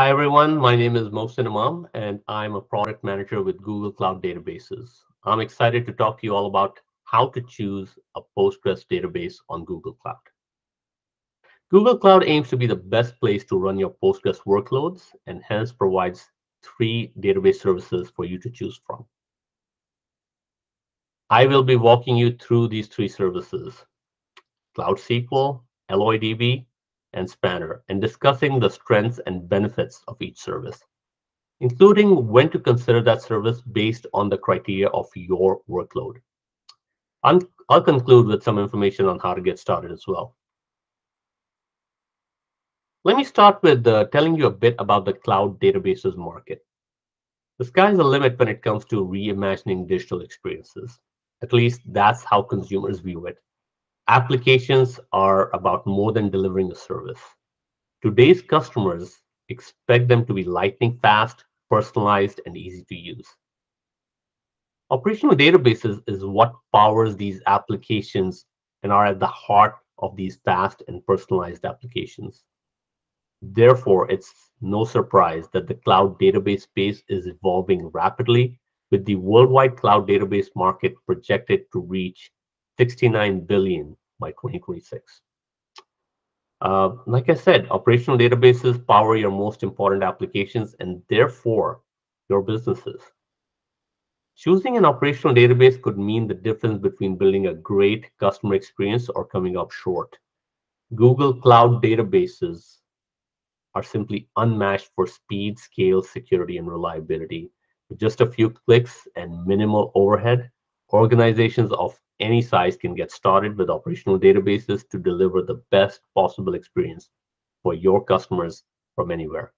Hi, everyone. My name is Mohsin Imam, and I'm a product manager with Google Cloud Databases. I'm excited to talk to you all about how to choose a Postgres database on Google Cloud. Google Cloud aims to be the best place to run your Postgres workloads and hence provides three database services for you to choose from. I will be walking you through these three services, Cloud SQL, AlloyDB, and Spanner and discussing the strengths and benefits of each service, including when to consider that service based on the criteria of your workload. I'll, I'll conclude with some information on how to get started as well. Let me start with uh, telling you a bit about the cloud databases market. The sky's the limit when it comes to reimagining digital experiences. At least that's how consumers view it. Applications are about more than delivering a service. Today's customers expect them to be lightning fast, personalized, and easy to use. Operational databases is what powers these applications and are at the heart of these fast and personalized applications. Therefore, it's no surprise that the cloud database space is evolving rapidly, with the worldwide cloud database market projected to reach 69 billion by 2026. Uh, like I said, operational databases power your most important applications and therefore your businesses. Choosing an operational database could mean the difference between building a great customer experience or coming up short. Google Cloud databases are simply unmatched for speed, scale, security, and reliability. With just a few clicks and minimal overhead, organizations of any size can get started with operational databases to deliver the best possible experience for your customers from anywhere.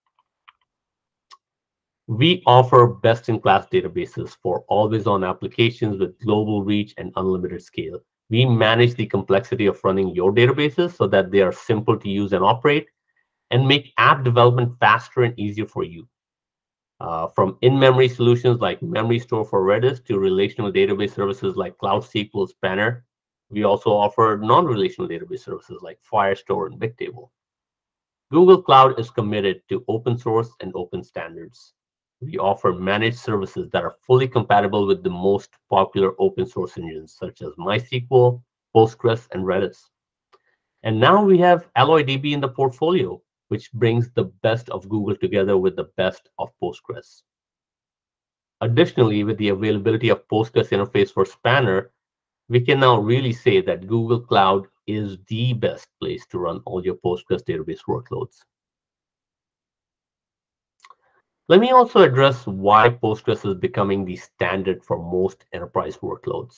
We offer best-in-class databases for always-on applications with global reach and unlimited scale. We manage the complexity of running your databases so that they are simple to use and operate and make app development faster and easier for you. Uh, from in-memory solutions like Memorystore for Redis to relational database services like Cloud SQL Spanner, we also offer non-relational database services like Firestore and Bigtable. Google Cloud is committed to open source and open standards. We offer managed services that are fully compatible with the most popular open source engines such as MySQL, Postgres, and Redis. And now we have AlloyDB in the portfolio, which brings the best of Google together with the best of Postgres. Additionally, with the availability of Postgres interface for Spanner, we can now really say that Google Cloud is the best place to run all your Postgres database workloads. Let me also address why Postgres is becoming the standard for most enterprise workloads.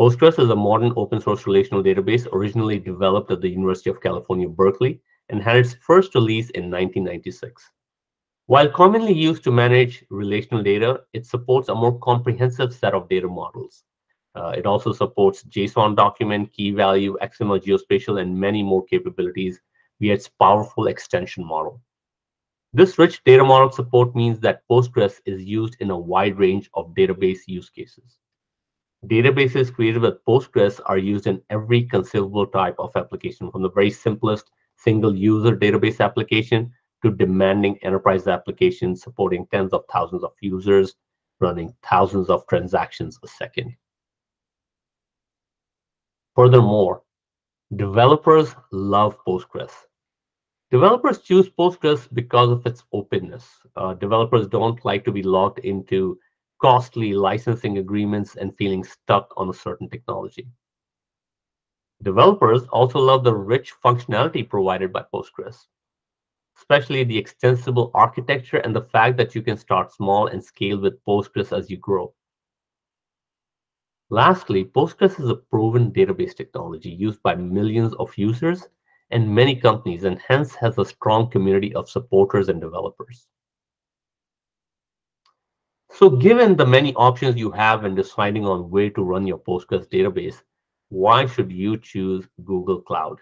Postgres is a modern open source relational database originally developed at the University of California, Berkeley, and had its first release in 1996. While commonly used to manage relational data, it supports a more comprehensive set of data models. Uh, it also supports JSON document, key value, XML geospatial, and many more capabilities via its powerful extension model. This rich data model support means that Postgres is used in a wide range of database use cases. Databases created with Postgres are used in every conceivable type of application, from the very simplest single user database application to demanding enterprise applications supporting tens of thousands of users running thousands of transactions a second. Furthermore, developers love Postgres. Developers choose Postgres because of its openness. Uh, developers don't like to be locked into costly licensing agreements and feeling stuck on a certain technology. Developers also love the rich functionality provided by Postgres, especially the extensible architecture and the fact that you can start small and scale with Postgres as you grow. Lastly, Postgres is a proven database technology used by millions of users and many companies, and hence has a strong community of supporters and developers. So given the many options you have in deciding on where to run your Postgres database, why should you choose Google Cloud?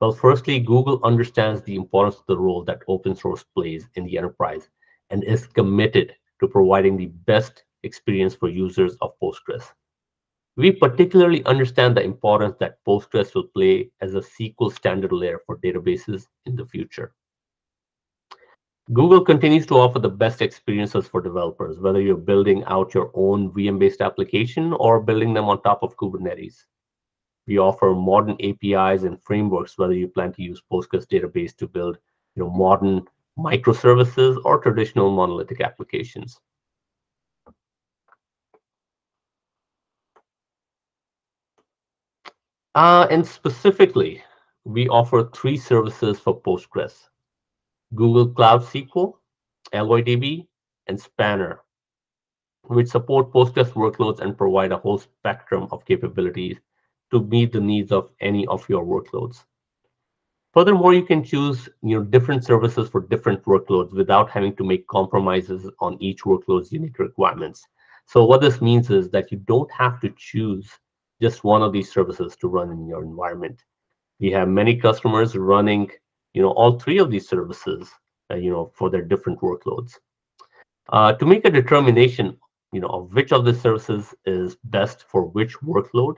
Well, firstly, Google understands the importance of the role that open source plays in the enterprise and is committed to providing the best experience for users of Postgres. We particularly understand the importance that Postgres will play as a SQL standard layer for databases in the future. Google continues to offer the best experiences for developers, whether you're building out your own VM-based application or building them on top of Kubernetes. We offer modern APIs and frameworks, whether you plan to use Postgres database to build you know, modern microservices or traditional monolithic applications. Uh, and specifically, we offer three services for Postgres. Google Cloud SQL, AlloyDB, and Spanner, which support Postgres workloads and provide a whole spectrum of capabilities to meet the needs of any of your workloads. Furthermore, you can choose you know, different services for different workloads without having to make compromises on each workload's unique requirements. So what this means is that you don't have to choose just one of these services to run in your environment. We have many customers running you know, all three of these services uh, you know, for their different workloads. Uh, to make a determination you know, of which of the services is best for which workload,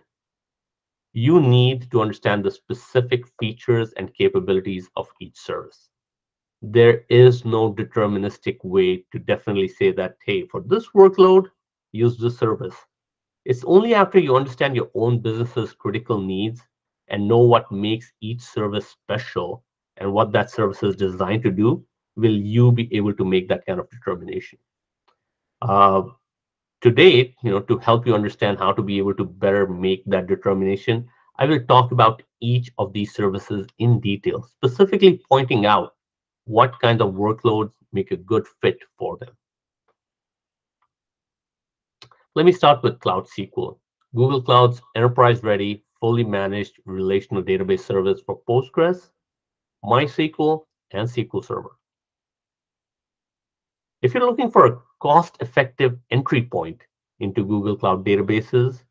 you need to understand the specific features and capabilities of each service. There is no deterministic way to definitely say that, hey, for this workload, use this service. It's only after you understand your own business's critical needs and know what makes each service special and what that service is designed to do, will you be able to make that kind of determination. Uh, to you know, to help you understand how to be able to better make that determination, I will talk about each of these services in detail, specifically pointing out what kind of workloads make a good fit for them. Let me start with Cloud SQL. Google Cloud's enterprise-ready, fully managed relational database service for Postgres, MySQL, and SQL Server. If you're looking for a cost-effective entry point into Google Cloud databases,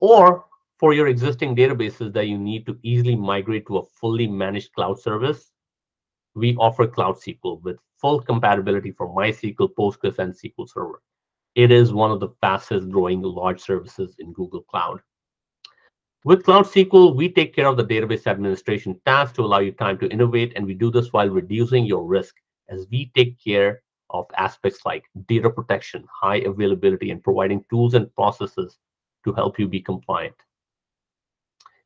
or for your existing databases that you need to easily migrate to a fully managed cloud service, we offer Cloud SQL with full compatibility for MySQL, Postgres, and SQL Server. It is one of the fastest growing large services in Google Cloud. With Cloud SQL, we take care of the database administration tasks to allow you time to innovate, and we do this while reducing your risk as we take care of aspects like data protection, high availability, and providing tools and processes to help you be compliant.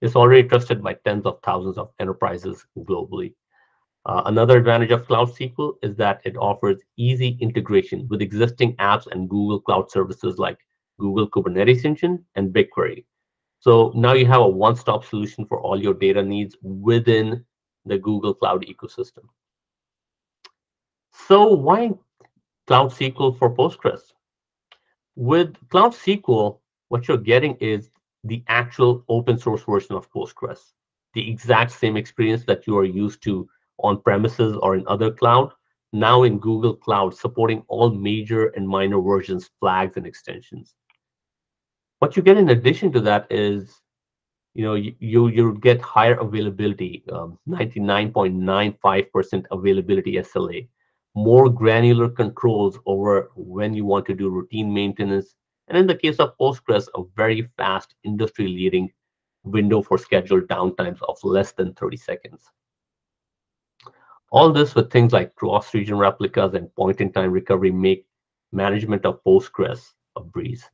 It's already trusted by tens of thousands of enterprises globally. Uh, another advantage of Cloud SQL is that it offers easy integration with existing apps and Google Cloud services like Google Kubernetes Engine and BigQuery. So now you have a one-stop solution for all your data needs within the Google Cloud ecosystem. So why Cloud SQL for Postgres? With Cloud SQL, what you're getting is the actual open source version of Postgres, the exact same experience that you are used to on premises or in other cloud, now in Google Cloud, supporting all major and minor versions, flags, and extensions. What you get in addition to that is, you know, you you, you get higher availability, 99.95% um, availability SLA, more granular controls over when you want to do routine maintenance, and in the case of Postgres, a very fast industry-leading window for scheduled downtimes of less than 30 seconds. All this with things like cross-region replicas and point-in-time recovery make management of Postgres a breeze.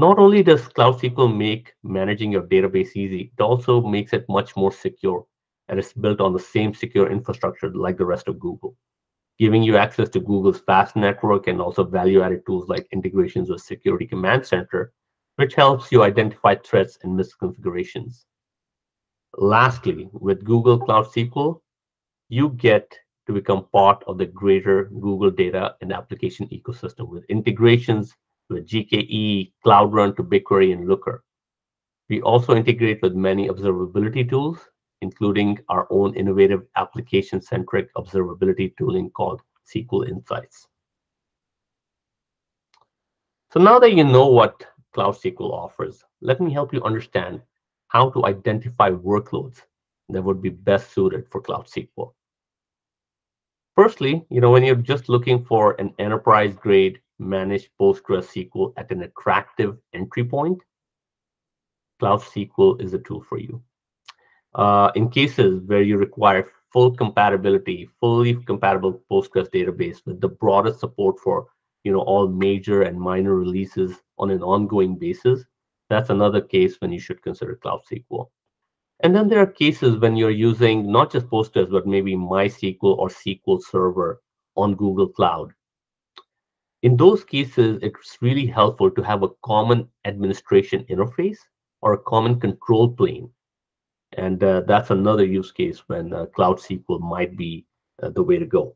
Not only does Cloud SQL make managing your database easy, it also makes it much more secure and it's built on the same secure infrastructure like the rest of Google giving you access to Google's fast network and also value-added tools like integrations with Security Command Center, which helps you identify threats and misconfigurations. Lastly, with Google Cloud SQL, you get to become part of the greater Google data and application ecosystem with integrations with GKE, Cloud Run to BigQuery and Looker. We also integrate with many observability tools including our own innovative application-centric observability tooling called SQL Insights. So now that you know what Cloud SQL offers, let me help you understand how to identify workloads that would be best suited for Cloud SQL. Firstly, you know, when you're just looking for an enterprise-grade managed PostgreSQL at an attractive entry point, Cloud SQL is a tool for you. Uh, in cases where you require full compatibility, fully compatible Postgres database with the broadest support for you know all major and minor releases on an ongoing basis, that's another case when you should consider Cloud SQL. And then there are cases when you're using not just Postgres, but maybe MySQL or SQL Server on Google Cloud. In those cases, it's really helpful to have a common administration interface or a common control plane. And uh, that's another use case when uh, Cloud SQL might be uh, the way to go.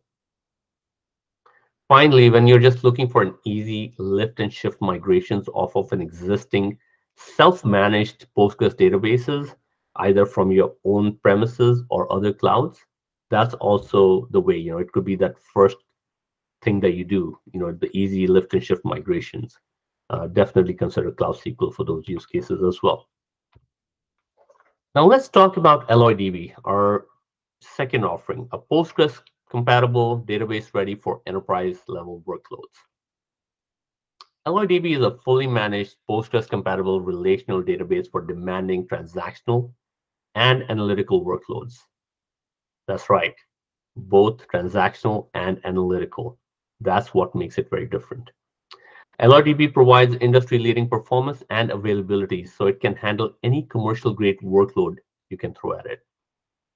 Finally, when you're just looking for an easy lift and shift migrations off of an existing self-managed Postgres databases, either from your own premises or other clouds, that's also the way, you know, it could be that first thing that you do, you know, the easy lift and shift migrations. Uh, definitely consider Cloud SQL for those use cases as well. Now let's talk about AlloyDB, our second offering, a Postgres compatible database ready for enterprise level workloads. AlloyDB is a fully managed Postgres compatible relational database for demanding transactional and analytical workloads. That's right, both transactional and analytical. That's what makes it very different. AlloyDB provides industry-leading performance and availability, so it can handle any commercial-grade workload you can throw at it.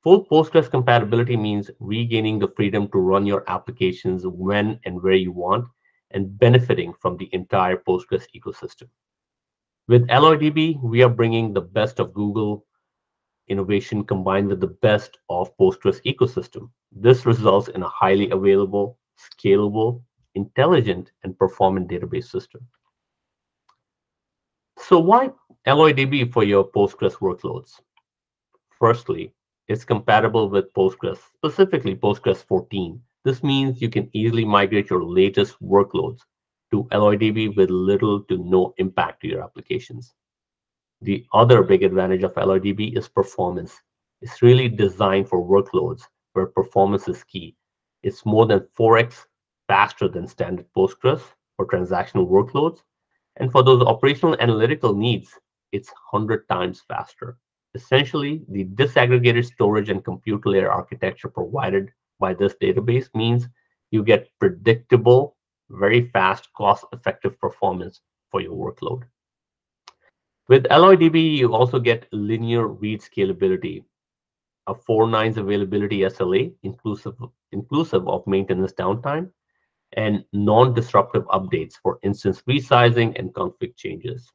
Full Postgres compatibility means regaining the freedom to run your applications when and where you want and benefiting from the entire Postgres ecosystem. With AlloyDB, we are bringing the best of Google innovation combined with the best of Postgres ecosystem. This results in a highly available, scalable, intelligent, and performant database system. So why AlloyDB for your Postgres workloads? Firstly, it's compatible with Postgres, specifically Postgres 14, this means you can easily migrate your latest workloads to AlloyDB with little to no impact to your applications. The other big advantage of AlloyDB is performance. It's really designed for workloads where performance is key. It's more than 4x faster than standard Postgres for transactional workloads. And for those operational analytical needs, it's 100 times faster. Essentially, the disaggregated storage and compute layer architecture provided by this database means you get predictable, very fast, cost-effective performance for your workload. With AlloyDB, you also get linear read scalability, a four nines availability SLA, inclusive, inclusive of maintenance downtime, and non-disruptive updates for instance resizing and config changes.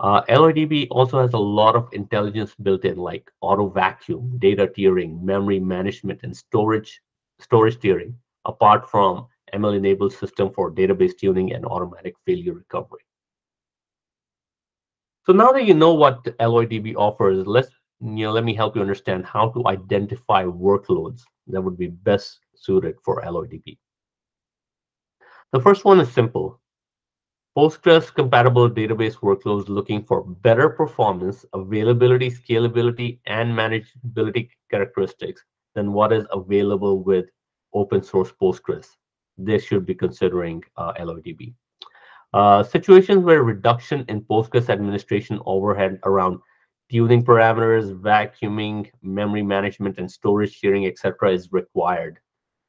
Uh, AlloyDB also has a lot of intelligence built in, like auto vacuum, data tiering, memory management, and storage storage tiering, apart from ML-enabled system for database tuning and automatic failure recovery. So now that you know what AlloyDB offers, let's you know, let me help you understand how to identify workloads that would be best suited for AlloyDB. The first one is simple. Postgres compatible database workloads looking for better performance, availability, scalability, and manageability characteristics than what is available with open source Postgres. They should be considering uh, AlloyDB. Uh, situations where reduction in Postgres administration overhead around tuning parameters, vacuuming, memory management, and storage sharing, etc., is required.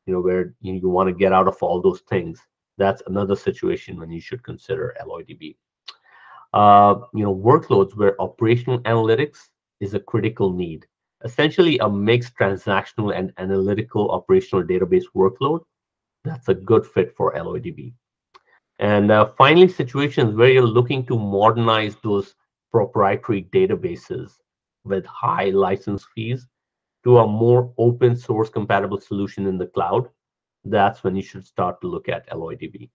You know, where you, you want to get out of all those things that's another situation when you should consider AlloyDB. Uh, you know, workloads where operational analytics is a critical need. Essentially, a mixed transactional and analytical operational database workload. That's a good fit for AlloyDB. And uh, finally, situations where you're looking to modernize those proprietary databases with high license fees to a more open source compatible solution in the cloud that's when you should start to look at AlloyDB.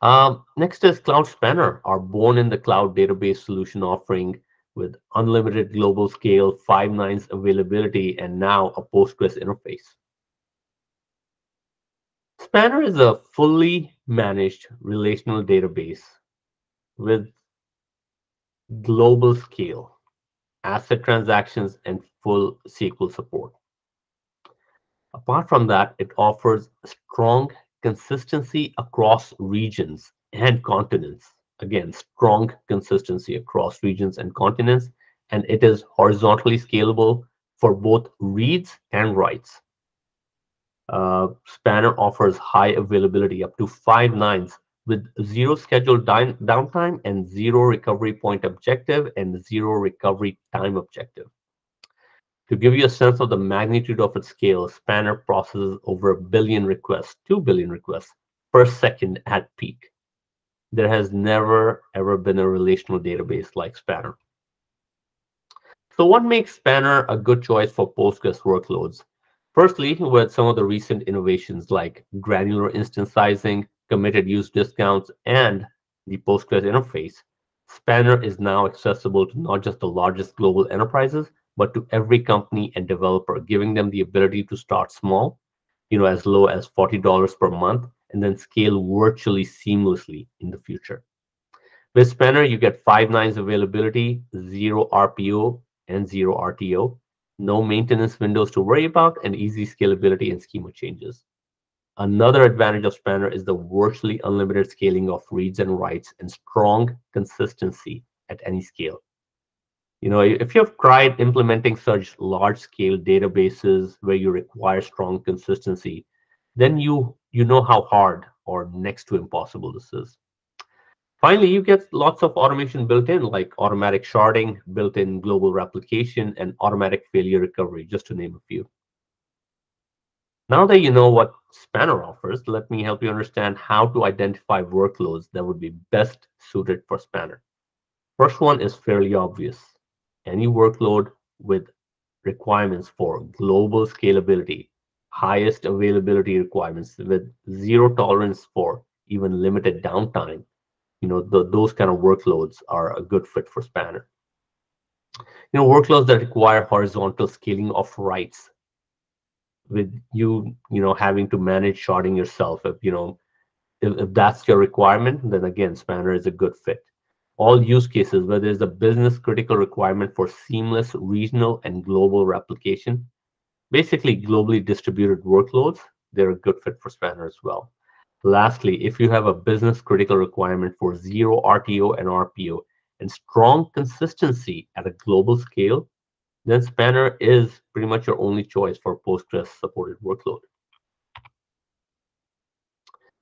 Um, next is Cloud Spanner, our born in the cloud database solution offering with unlimited global scale, five nines availability, and now a Postgres interface. Spanner is a fully managed relational database with global scale, ACID transactions, and full SQL support. Apart from that, it offers strong consistency across regions and continents. Again, strong consistency across regions and continents, and it is horizontally scalable for both reads and writes. Uh, Spanner offers high availability up to five nines with zero scheduled downtime and zero recovery point objective and zero recovery time objective. To give you a sense of the magnitude of its scale, Spanner processes over a billion requests, 2 billion requests per second at peak. There has never, ever been a relational database like Spanner. So what makes Spanner a good choice for Postgres workloads? Firstly, with some of the recent innovations like granular instance sizing, committed use discounts, and the Postgres interface, Spanner is now accessible to not just the largest global enterprises, but to every company and developer, giving them the ability to start small, you know, as low as $40 per month, and then scale virtually seamlessly in the future. With Spanner, you get five nines availability, zero RPO, and zero RTO, no maintenance windows to worry about, and easy scalability and schema changes. Another advantage of Spanner is the virtually unlimited scaling of reads and writes and strong consistency at any scale. You know, if you have tried implementing such large-scale databases where you require strong consistency, then you you know how hard or next to impossible this is. Finally, you get lots of automation built in, like automatic sharding, built-in global replication, and automatic failure recovery, just to name a few. Now that you know what Spanner offers, let me help you understand how to identify workloads that would be best suited for Spanner. First one is fairly obvious. Any workload with requirements for global scalability, highest availability requirements with zero tolerance for even limited downtime, you know, the, those kind of workloads are a good fit for Spanner. You know, workloads that require horizontal scaling of writes with you, you know, having to manage sharding yourself. If, you know, if, if that's your requirement, then again, Spanner is a good fit. All use cases where there's a business critical requirement for seamless regional and global replication, basically globally distributed workloads, they're a good fit for Spanner as well. Lastly, if you have a business critical requirement for zero RTO and RPO and strong consistency at a global scale, then Spanner is pretty much your only choice for Postgres supported workload.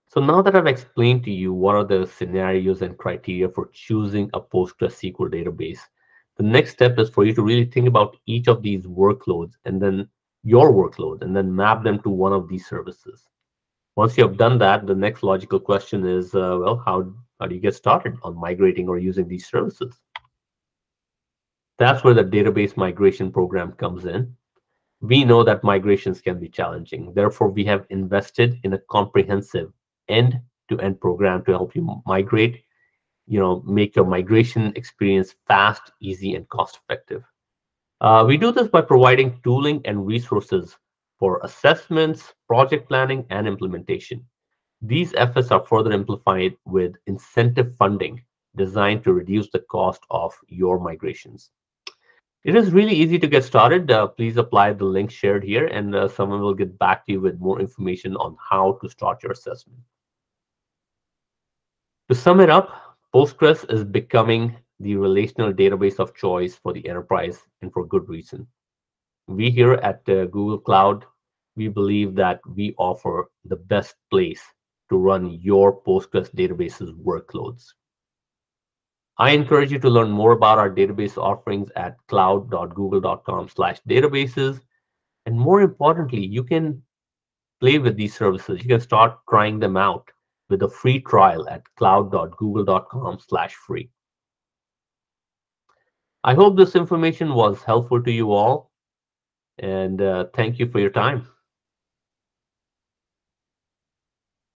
So now that I've explained to you what are the scenarios and criteria for choosing a PostgreSQL database, the next step is for you to really think about each of these workloads and then your workload and then map them to one of these services. Once you have done that, the next logical question is, uh, well, how, how do you get started on migrating or using these services? That's where the database migration program comes in. We know that migrations can be challenging. Therefore, we have invested in a comprehensive end-to-end -end program to help you migrate, you know, make your migration experience fast, easy, and cost-effective. Uh, we do this by providing tooling and resources for assessments, project planning, and implementation. These efforts are further amplified with incentive funding designed to reduce the cost of your migrations. It is really easy to get started. Uh, please apply the link shared here and uh, someone will get back to you with more information on how to start your assessment. To sum it up, Postgres is becoming the relational database of choice for the enterprise and for good reason we here at uh, Google Cloud, we believe that we offer the best place to run your Postgres databases workloads. I encourage you to learn more about our database offerings at cloud.google.com slash databases. And more importantly, you can play with these services. You can start trying them out with a free trial at cloud.google.com slash free. I hope this information was helpful to you all and uh, thank you for your time.